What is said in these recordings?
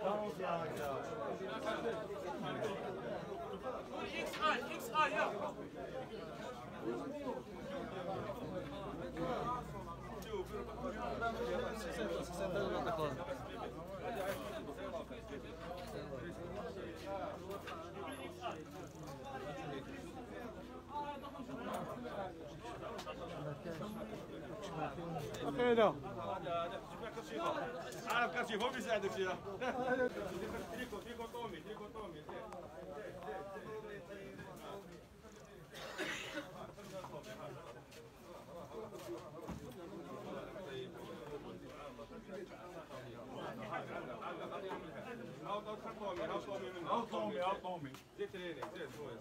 Vamos lá, cara. هنا عارف كرشيف هو بيساعدك شي تريكو تريكو طومي تريكو طومي أو طومي أو طومي زيت ريني زيت شوية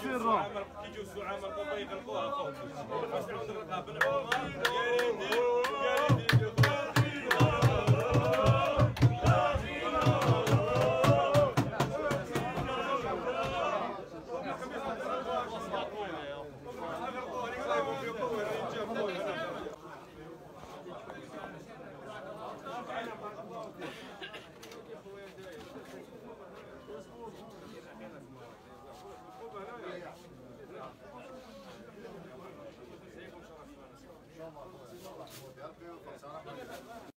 سيرو يجوا السعامة القوة يغلقوها どうもありがとうございました。